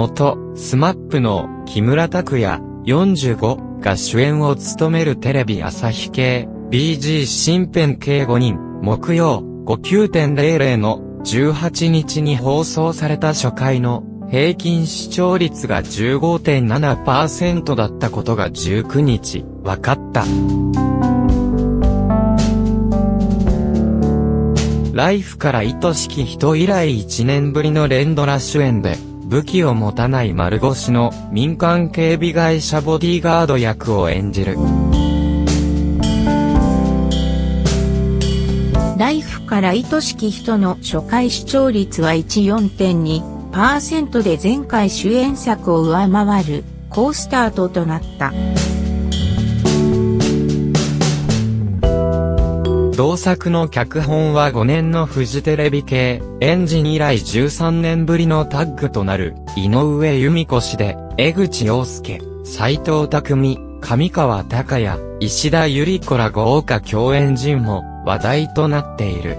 元、スマップの木村拓哉45が主演を務めるテレビ朝日系 BG 新編計5人木曜59.00の18日に放送された初回の平均視聴率が15.7%だったことが19日分かった。ライフから愛しき人以来1年ぶりの連ドラ主演で、武器を持たない丸腰の民間警備会社ボディーガード役を演じる。ライフから愛しき人の初回視聴率は14.2%で前回主演作を上回る好スタートとなった。同作の脚本は5年のフジテレビ系、エンジン以来13年ぶりのタッグとなる、井上由美子氏で、江口洋介、斎藤匠、上川隆也、石田ゆり子ら豪華共演陣も話題となっている。